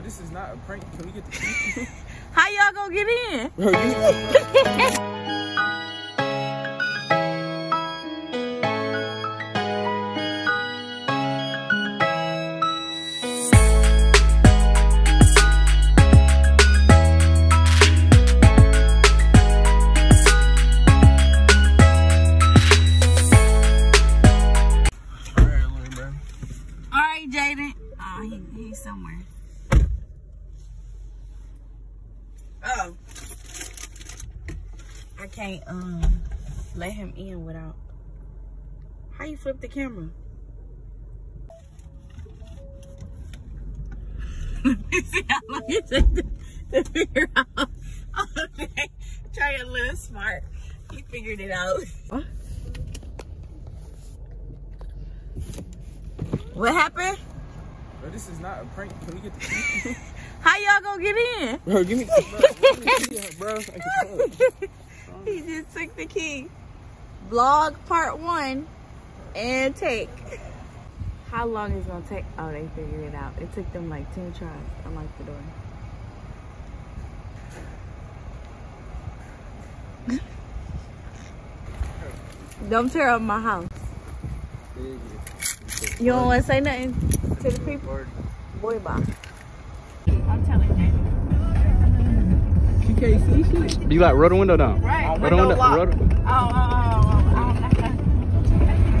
Bro, this is not a prank. Can we get the? How y'all gonna get in? Bro, let him in without. How you flip the camera? See how long it took to, to figure out. Okay, try a little smart. He figured it out. What What happened? Bro, this is not a prank. Can we get the key? How y'all gonna get in? Bro, give me the bro, give me the key, bro. I can tell. he just took the key. Vlog part one and take. How long is it gonna take? Oh, they figured it out. It took them like 10 tries. Unlock the door. Don't tear up my house. You don't want to say nothing to the people? Boy, bye. I'm telling you. She can't see shit. You like roll the window down. Right. Roll the window window. locked. Roll the, oh, oh, oh, oh. She can't see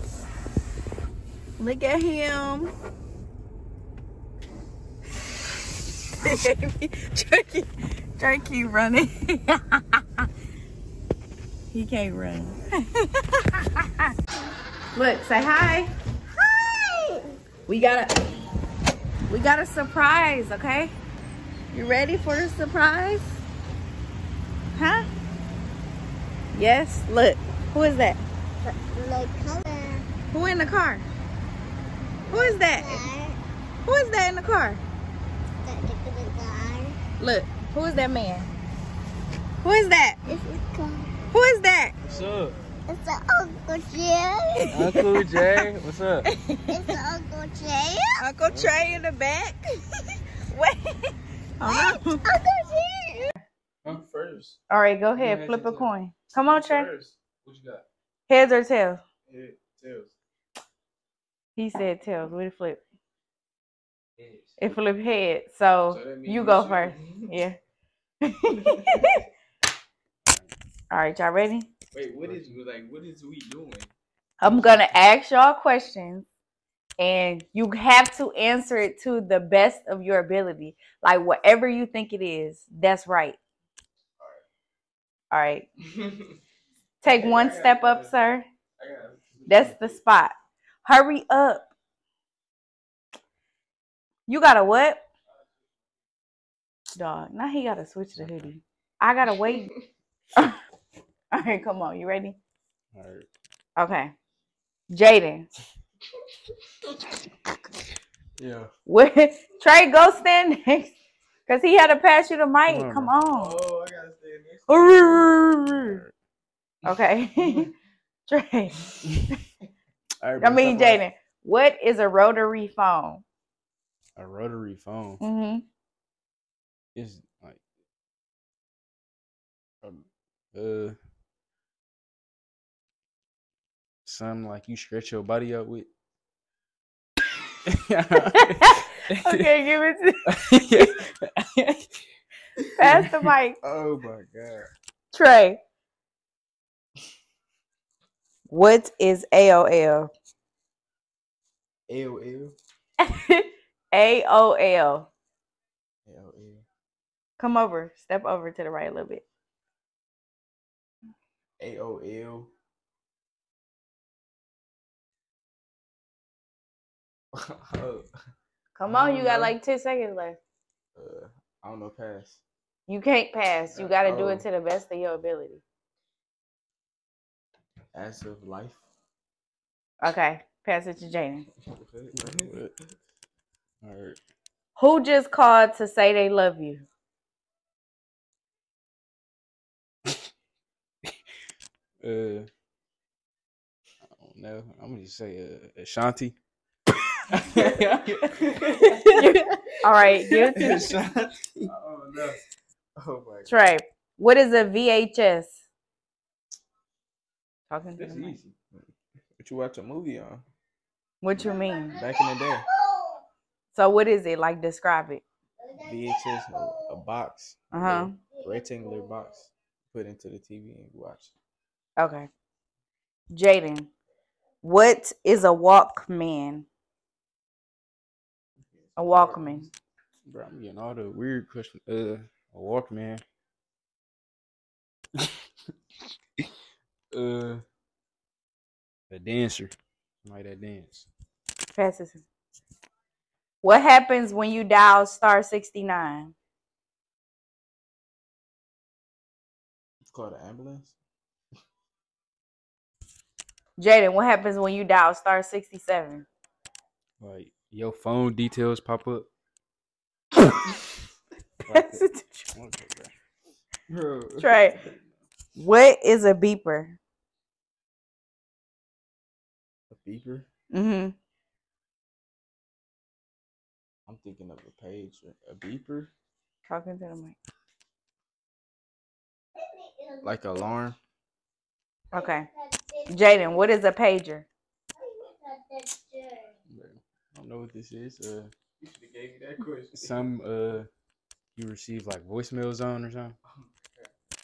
Look at him. Turkey, turkey running. he can't run. Look, say hi. Hi. We got a we got a surprise, okay? You ready for the surprise? Huh? Yes. Look, who is that? Who in the car? Who is that? Who is that in the car? That guy. Look, who is that man? Who is that? This car. Who is that? What's up? It's the Uncle Jay. Uncle Jay. What's up? it's Uncle Jay. Uncle Trey in the back. Wait. Hold on. Uncle Jay. I'm first. All right, go ahead. Flip a coin. Come on, Trey. First. What you got? Heads or tails? Head, tails. He said tails. What it flip? Heads. It flip head. So, So you go shoot. first. Yeah. All right, y'all ready? Wait, what is like? What is we doing? I'm gonna ask y'all questions, and you have to answer it to the best of your ability. Like whatever you think it is, that's right. All right. All right. Take one step up, sir. That's the spot. Hurry up. You got to what? Dog. Now he got to switch the hoodie. I got to wait. All right, come on. You ready? All right. Okay. Jayden. Yeah. What? Trey, go stand next. Because he had to pass you the mic. Come on, Come Oh. I gotta stay next. Okay. Trey. All right, I mean, stop all- Jayden. What is a rotary phone? A rotary phone. Mm-hmm. It's like um, uh something like you stretch your body out with. okay, give it to pass the mic. oh my god. Trey. What is AOL? AOL. AOL. AOL. Come over. Step over to the right a little bit. AOL. Come on, you got Mm. like 10 seconds left. Uh, I don't know. Pass. You can't pass. You got to do Oh. it to the best of your ability. As of life. Okay, pass it to Jayden. All right. Who just called to say they love you? Uh, I don't know. I'm gonna just say uh, Ashanti. All right, give it to Ashanti. Oh no. Oh my god. Trey. What is a VHS? Talking to That's the mic. easy. What you watch a movie on What you mean? back in the day? So what is it? Like describe it. VHS, a, a box, a Uh-huh. rectangular box, put into the TV and watch. Okay. Jayden. What is a Walkman? A Walkman. Bro, I'm getting all the weird questions. Uh, a Walkman. Uh, a dancer. Somebody that dance. Pass this. What happens when you dial star 69? It's called an ambulance. Jayden, what happens when you dial star 67? Like your phone details pop up. Pass it to Trey. Okay, bro. Bro. Trey. What is a beeper? A beeper. Mm-hmm. I'm thinking of a page. A beeper, Talking to the mic. like alarm. Okay. Jayden, what is a pager? I don't know what this is. Uh, you should have gave me that question. Some uh, you receive like voicemails on or something.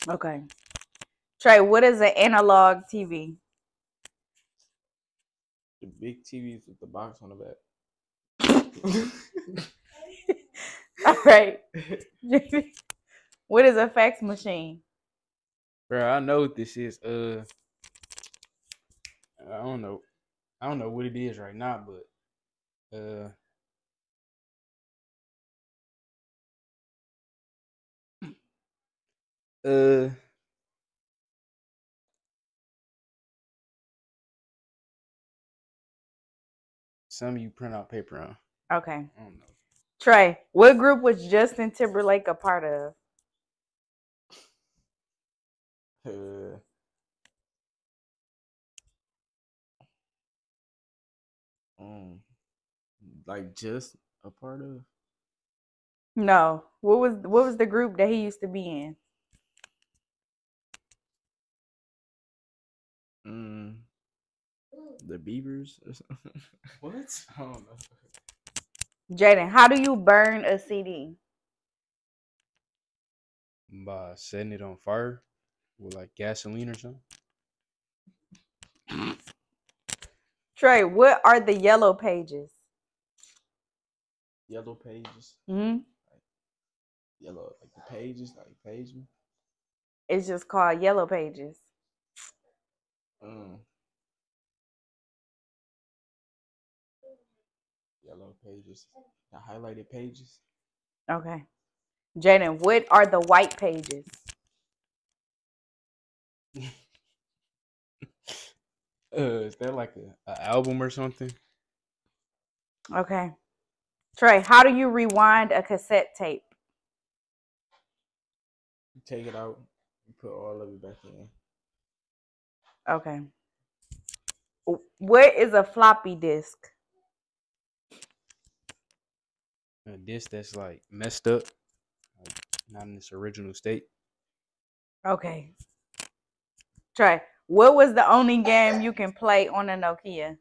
Okay. Trey, what is an analog TV? The big TVs with the box on the back. All right. what is a fax machine? Bro, I know what this is. Uh, I don't know. I don't know what it is right now, but uh, uh, some you print out paper on. Okay. I don't know. Trey, what group was Justin Timberlake a part of? Uh, um, like just a part of. No. What was what was the group that he used to be in? Mm, the Beavers or something. what? I don't know. Jayden, how do you burn a CD? By setting it on fire with like gasoline or something. Trey, what are the yellow pages? Yellow pages. hmm Yellow like the pages, like page. It's just called yellow pages. Mm. Yellow pages. The highlighted pages. Okay. Jayden, what are the white pages? Uh, is that like a, a album or something? Okay. Trey, how do you rewind a cassette tape? You take it out, you put all of it back in. Okay. What is a floppy disk? A disc that's like messed up, like not in its original state. Okay. Trey, what was the only game you can play on a Nokia?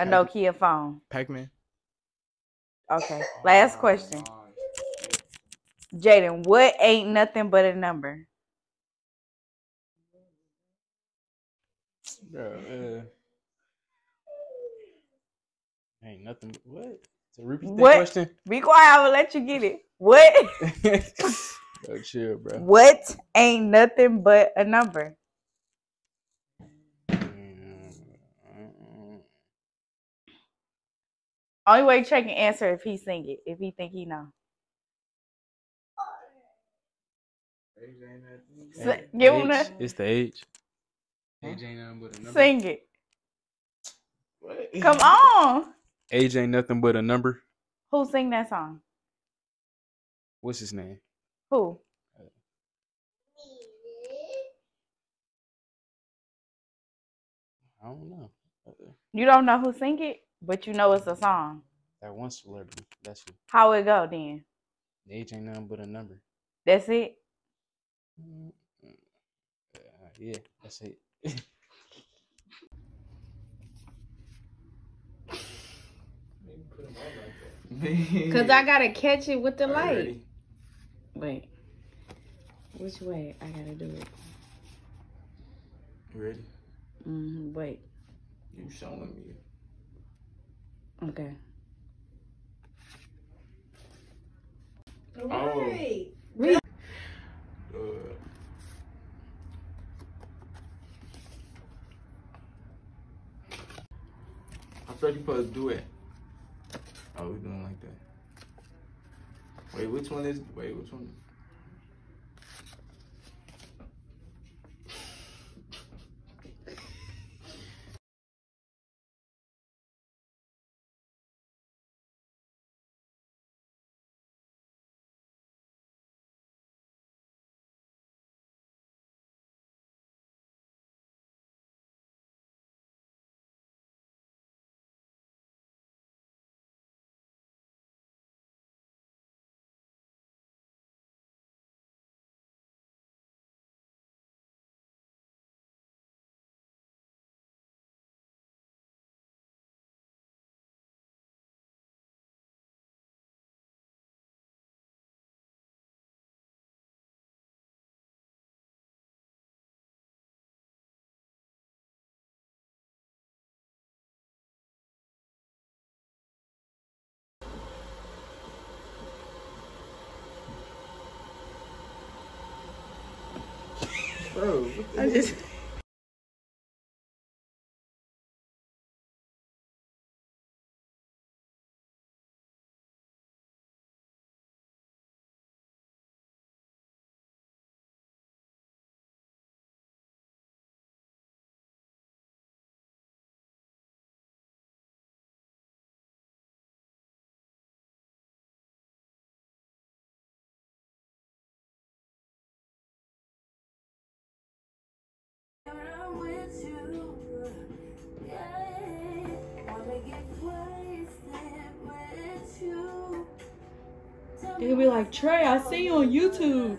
A Nokia phone. Pac-Man. Okay. Last question. Jayden, what ain't nothing but a number? Bro, uh, ain't nothing. but- What? So repeat that What? question. Be quiet, I will let you get it. What? bro, chill, bro. What ain't nothing but a number? Mm, Only way Trey can answer if he sing it. If he think he know. S- give him Age. the It's the age. Age ain't nothing but a number. sing it. Come on. Age ain't nothing but a number. Who sing that song? What's his name? Who? I don't know. Uh, You don't know who sing it, but you know it's a song. That one celebrity. That's who. How it go then? Age ain't nothing but a number. That's it. Uh, yeah, that's it. Cause I gotta catch it with the light. Already. Wait. Which way I gotta do it? You ready? hmm wait. You showing me. Okay. Oh. Read. Uh, I thought you supposed to do it. Oh, we doing like that. Wait, which one is? Wait, which one? Bro, I just. They could be like, Trey, I see you on YouTube.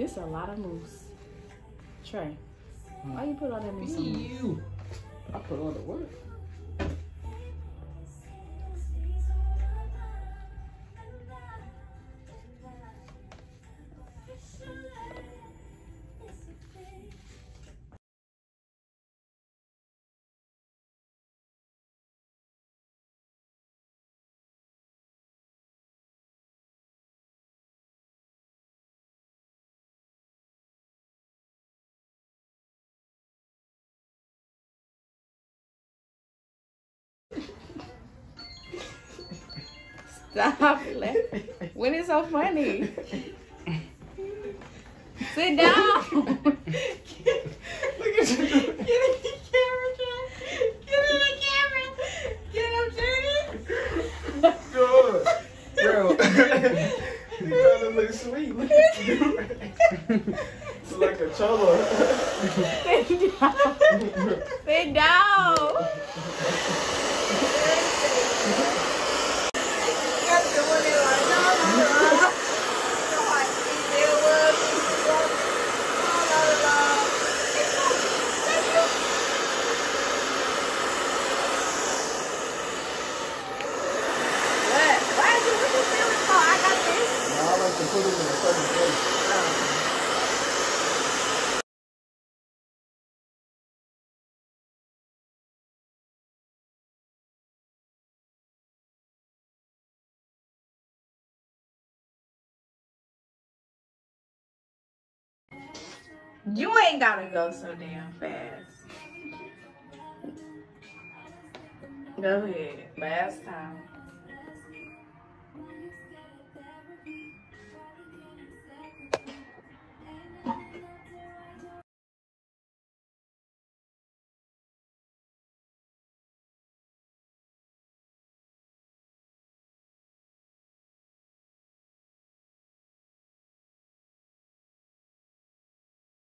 This a lot of mousse. Trey, why you put all that mousse on? You. I put all the work. Stop laughing. When it's so funny. Sit down. Look at you. Get in the camera, Trey. Get in the camera. Get him, Jayden. Good. Bro. you trying to look sweet. Look at you. Look like a cholo. Sit down. Sit down. What? Why is it what you feeling for? I got this. I like to put it in a certain place. You ain't gotta go so damn fast. Go ahead. Last time.